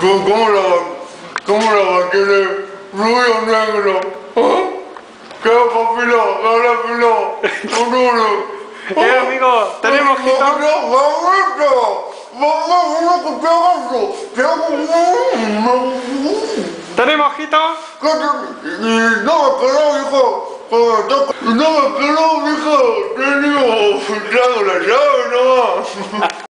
¿Cómo la, cómo la mantiene rubio negro? ¿Ah? ¿Qué papilo? ¿Qué papilo? Un. Eh, amigo, ¿tenemos ojito? ¡Vamos! ¡Vamos! ¡Vamos! ¡Vamos! Mm, mm, mm. ¿Tenemos ojito? Y no me quedó, hijo. No me quedó, hijo. Tenía filtrado la llave nomás.